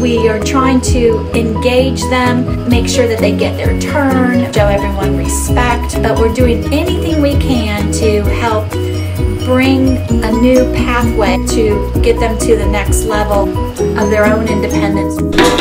We are trying to engage them, make sure that they get their turn, show everyone respect, but we're doing anything we can to help bring a new pathway to get them to the next level of their own independence.